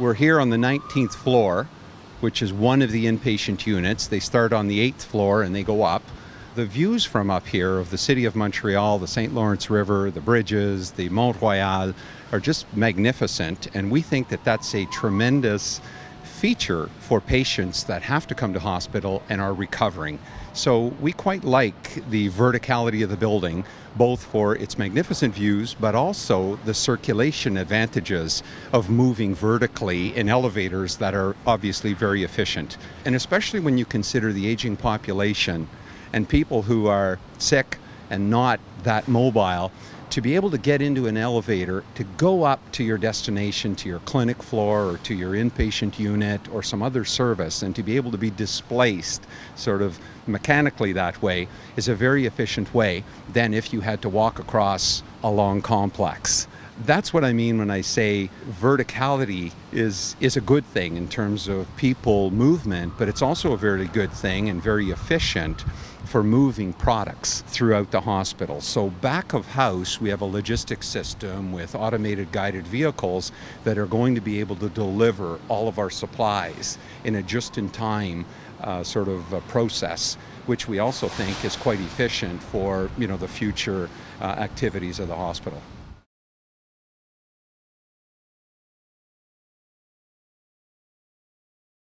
We're here on the 19th floor, which is one of the inpatient units. They start on the 8th floor and they go up. The views from up here of the city of Montreal, the St. Lawrence River, the bridges, the Mont Royal are just magnificent, and we think that that's a tremendous feature for patients that have to come to hospital and are recovering. So we quite like the verticality of the building, both for its magnificent views, but also the circulation advantages of moving vertically in elevators that are obviously very efficient. And especially when you consider the aging population and people who are sick and not that mobile, to be able to get into an elevator to go up to your destination, to your clinic floor or to your inpatient unit or some other service, and to be able to be displaced sort of mechanically that way is a very efficient way than if you had to walk across a long complex. That's what I mean when I say verticality is, is a good thing in terms of people movement, but it's also a very good thing and very efficient for moving products throughout the hospital. So, back of house, we have a logistics system with automated guided vehicles that are going to be able to deliver all of our supplies in a just in time uh, sort of uh, process, which we also think is quite efficient for you know, the future uh, activities of the hospital.